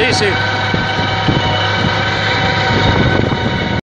decisive